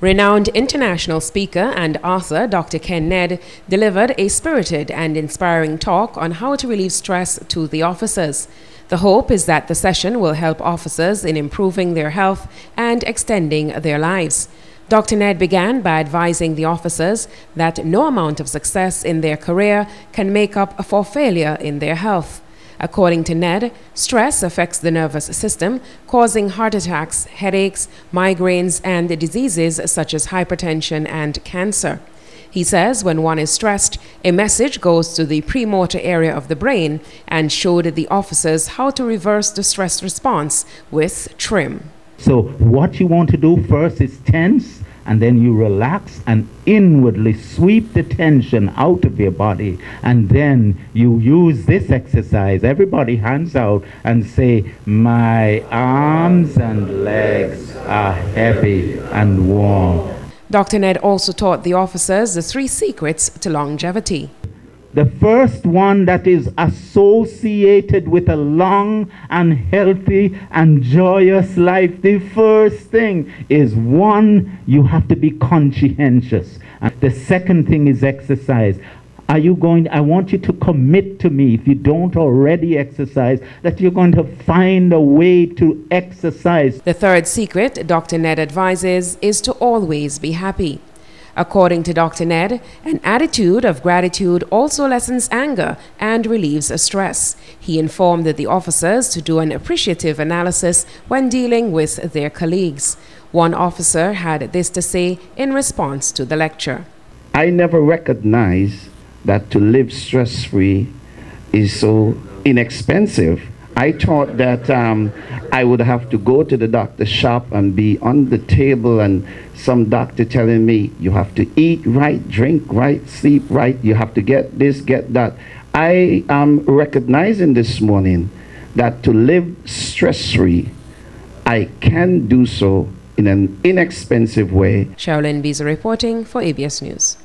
Renowned international speaker and author Dr. Ken Nedd delivered a spirited and inspiring talk on how to relieve stress to the officers. The hope is that the session will help officers in improving their health and extending their lives. Dr. Nedd began by advising the officers that no amount of success in their career can make up for failure in their health. According to Nedd, stress affects the nervous system, causing heart attacks, headaches, migraines, and diseases such as hypertension and cancer. He says when one is stressed, a message goes to the premotor area of the brain and showed the officers how to reverse the stress response with TRIM. So, what you want to do first is tense, and then you relax and inwardly sweep the tension out of your body. And then you use this exercise. Everybody, hands out and say, My arms and legs are heavy and warm. Dr. Nedd also taught the officers the three secrets to longevity. The first one that is associated with a long and healthy and joyous life, the first thing is one, you have to be conscientious. And the second thing is exercise. Are you going, I want you to commit to me, if you don't already exercise, that you're going to find a way to exercise. The third secret, Dr. Nedd advises, is to always be happy. According to Dr. Nedd, an attitude of gratitude also lessens anger and relieves stress. He informed the officers to do an appreciative analysis when dealing with their colleagues. One officer had this to say in response to the lecture. I never recognized that to live stress free is so inexpensive. I thought that um, I would have to go to the doctor's shop and be on the table and some doctor telling me you have to eat right, drink right, sleep right, you have to get this, get that. I am recognizing this morning that to live stress free, I can do so in an inexpensive way. Sherilyn Beezer reporting for ABS News.